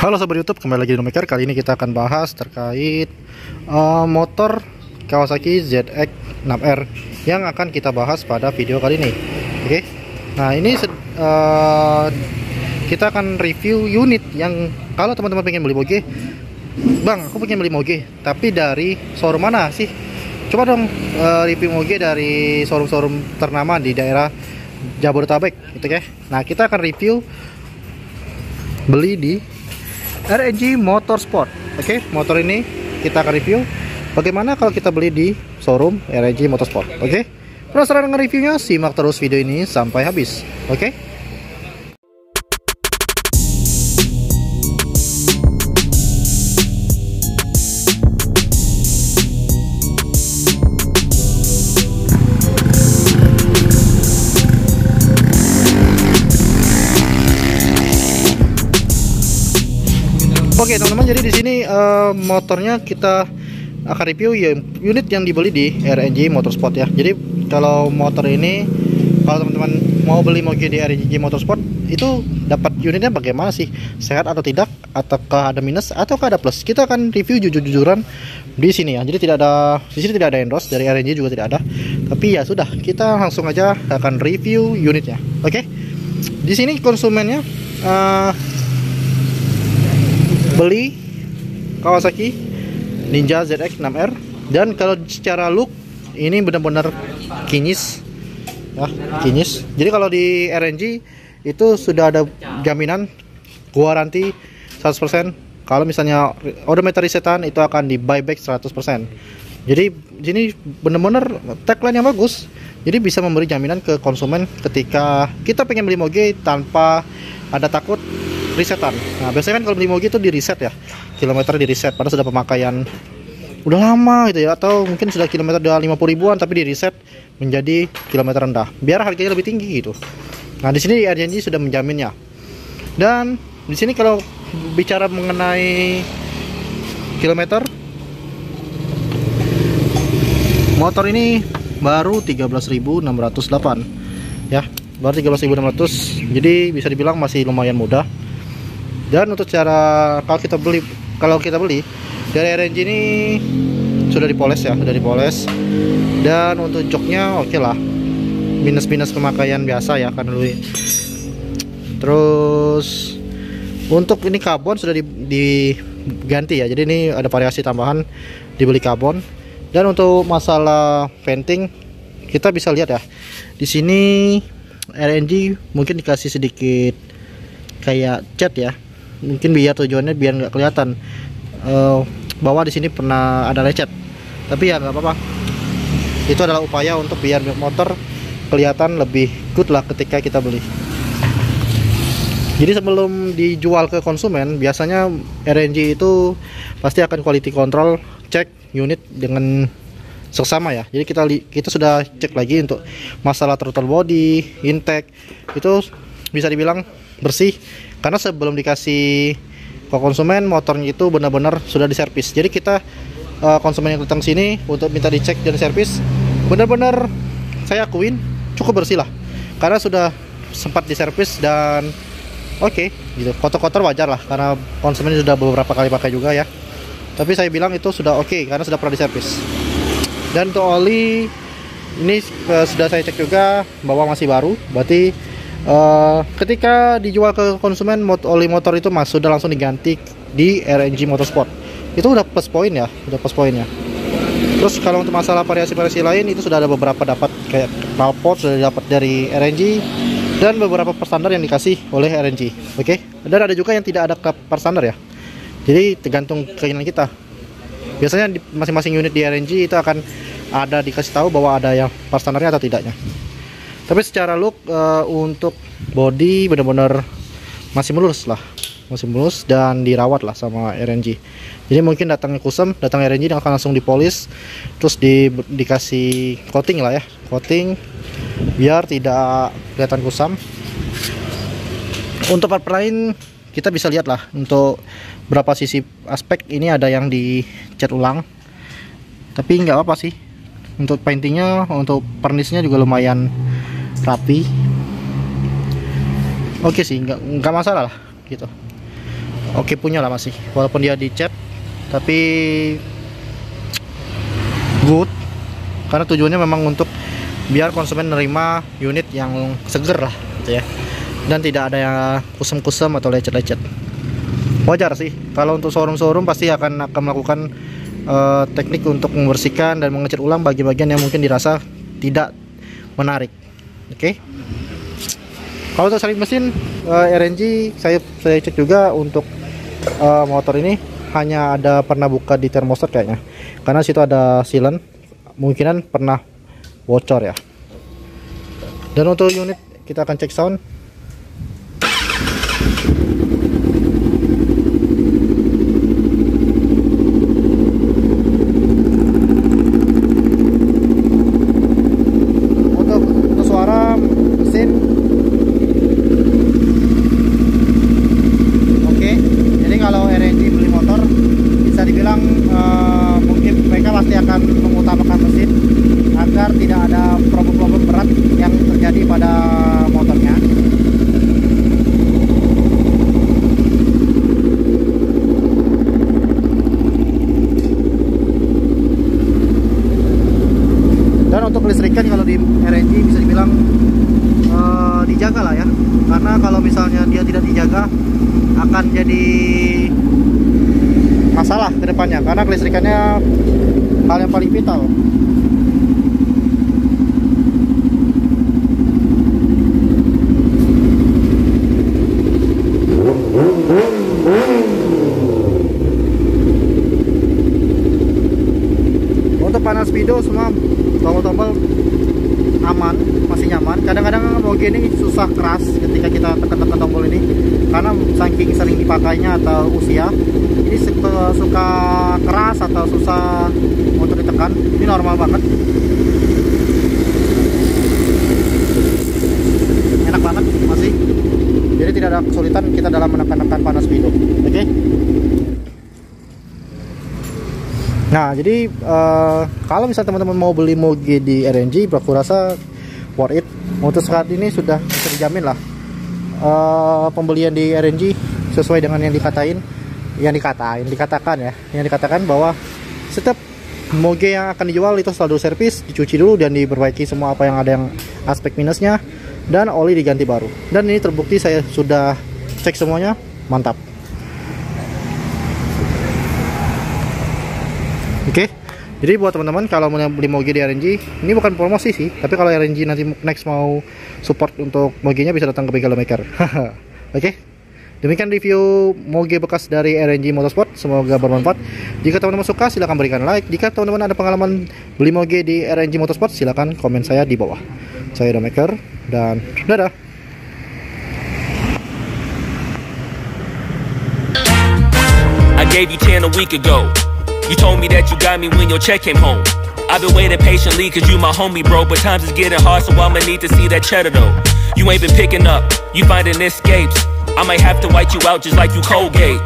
Halo sobat YouTube, kembali lagi di Nomaker. Kali ini kita akan bahas terkait uh, motor Kawasaki ZX 6R yang akan kita bahas pada video kali ini. Oke. Nah, ini uh, kita akan review unit yang kalau teman-teman pengen beli moge, Bang, aku pengen beli moge, tapi dari showroom mana sih? Coba dong uh, review moge dari showroom-showroom ternama di daerah Jabodetabek, gitu ya. Nah, kita akan review beli di RNG Motorsport oke okay, motor ini kita akan review bagaimana kalau kita beli di showroom RNG Motorsport oke okay? penasaran dengan reviewnya simak terus video ini sampai habis oke okay? Oke teman-teman jadi di sini uh, motornya kita akan review ya unit yang dibeli di RNG Motorsport ya. Jadi kalau motor ini kalau teman-teman mau beli moge di RNG Motorsport itu dapat unitnya bagaimana sih? Sehat atau tidak? Ataukah ada minus ataukah ada plus? Kita akan review jujur-jujuran di sini ya. Jadi tidak ada di sini tidak ada endorse dari RNG juga tidak ada. Tapi ya sudah, kita langsung aja akan review unitnya. Oke. Di sini konsumennya uh, beli Kawasaki Ninja ZX 6R dan kalau secara look ini benar-benar kinyis. Ya kinyis. Jadi kalau di RNG itu sudah ada jaminan garansi 100% kalau misalnya odometer resetan itu akan di buyback 100% jadi ini benar-benar tagline yang bagus. Jadi bisa memberi jaminan ke konsumen ketika kita pengen beli moge tanpa ada takut resetan nah biasanya kan kalau beli moge itu di reset ya. Kilometer di reset padahal sudah pemakaian udah lama gitu ya atau mungkin sudah kilometer udah 50 ribuan tapi di reset menjadi kilometer rendah biar harganya lebih tinggi gitu. Nah di sini RNG sudah menjaminnya dan di sini kalau bicara mengenai kilometer motor ini baru 13.608 ya baru 13.600 jadi bisa dibilang masih lumayan mudah dan untuk cara kalau kita beli kalau kita beli dari RNG ini sudah dipoles ya sudah dipoles. Dan untuk joknya oke okay lah. Minus-minus pemakaian biasa ya kan dulu terus untuk ini karbon sudah diganti ya. Jadi ini ada variasi tambahan dibeli karbon. Dan untuk masalah venting kita bisa lihat ya. Di sini RNG mungkin dikasih sedikit kayak cat ya mungkin biar tujuannya biar nggak kelihatan. Uh, bahwa di sini pernah ada lecet. Tapi ya nggak apa-apa. Itu adalah upaya untuk biar motor kelihatan lebih good lah ketika kita beli. Jadi sebelum dijual ke konsumen biasanya RNG itu pasti akan quality control cek unit dengan seksama ya. Jadi kita kita sudah cek lagi untuk masalah throttle body intake. Itu bisa dibilang bersih. Karena sebelum dikasih ke konsumen motornya itu benar-benar sudah diservis. Jadi kita uh, konsumen yang datang sini untuk minta dicek dan servis benar-benar saya akuin cukup bersih lah. Karena sudah sempat diservis dan oke okay, gitu. Kotor-kotor wajar lah karena konsumen sudah beberapa kali pakai juga ya. Tapi saya bilang itu sudah oke okay, karena sudah pernah diservis. Dan untuk oli ini uh, sudah saya cek juga bahwa masih baru. Berarti uh, ketika dijual ke konsumen mot oli motor itu mas sudah langsung diganti di RNG Motorsport. Itu udah plus poin ya udah plus poinnya terus kalau untuk masalah variasi-variasi lain itu sudah ada beberapa dapat kayak knalpot sudah dapat dari RNG dan beberapa per standar yang dikasih oleh RNG oke? Okay? dan ada juga yang tidak ada per standar ya. Jadi tergantung keinginan kita. Biasanya masing-masing unit di RNG itu akan ada dikasih tahu bahwa ada yang per standarnya atau tidaknya tapi secara look uh, untuk body benar-benar masih mulus lah. Masih mulus dan dirawat lah sama RNG jadi mungkin datangnya kusam datang RNG akan langsung dipolis terus di, dikasih coating lah ya. Coating biar tidak kelihatan kusam. Untuk part lain kita bisa lihat lah. Untuk berapa sisi aspek ini ada yang dicat ulang. Tapi nggak apa sih. Untuk paintingnya untuk pernisnya juga lumayan rapi. Oke sih nggak nggak masalah lah gitu. Oke punya lah masih. Walaupun dia dicat tapi good. Karena tujuannya memang untuk biar konsumen menerima unit yang seger lah gitu ya. Dan tidak ada yang kusem-kusem atau lecet-lecet. Wajar sih kalau untuk showroom-showroom pasti akan akan melakukan uh, teknik untuk membersihkan dan mengecat ulang bagian-bagian yang mungkin dirasa tidak menarik oke. Okay? kalau untuk salib mesin uh, eh, RNG saya saya cek juga untuk uh, motor ini. Hanya ada pernah buka di termostat kayaknya. Karena situ ada silen mungkinan pernah bocor ya. Dan untuk unit kita akan cek sound untuk kelistrikan kalau di RNG bisa dibilang uh, dijaga lah ya. Karena kalau misalnya dia tidak dijaga akan jadi masalah ke depannya. Karena kelistrikannya hal yang paling vital untuk panas video semua tombol-tombol aman nyaman kadang-kadang moge ini susah keras ketika kita tekan-tekan tombol ini. Karena saking sering dipakainya atau usia ini suka, keras atau susah untuk ditekan ini normal banget. Enak banget masih. Jadi tidak ada kesulitan kita dalam menekan-nekan panas video oke? Okay? Nah, jadi uh, kalau misalnya teman-teman mau beli moge di RNG, aku rasa worth it. Untuk saat ini sudah bisa lah uh, pembelian di RNG sesuai dengan yang dikatain, yang dikatain, dikatakan ya, yang dikatakan bahwa setiap moge yang akan dijual itu selalu servis, dicuci dulu dan diperbaiki semua apa yang ada yang aspek minusnya dan oli diganti baru. Dan ini terbukti saya sudah cek semuanya, mantap. Oke. Okay? Jadi buat teman-teman kalau mau beli Moge di RNG, ini bukan promosi sih, tapi kalau RNG nanti next mau support untuk Moge-nya bisa datang ke Begalo Maker. Oke. okay? Demikian review Moge bekas dari RNG Motorsport. Semoga bermanfaat. Jika teman-teman suka silahkan berikan like. Jika teman-teman ada pengalaman beli Moge di RNG Motorsport silahkan komen saya di bawah. Saya Maker dan dadah. Gave you 10 a week ago. You told me that you got me when your check came home. I've been waiting patiently cause you my homie, bro. But times is getting hard, so I'ma need to see that cheddar though. You ain't been picking up, you finding escapes. I might have to wipe you out just like you Colgate.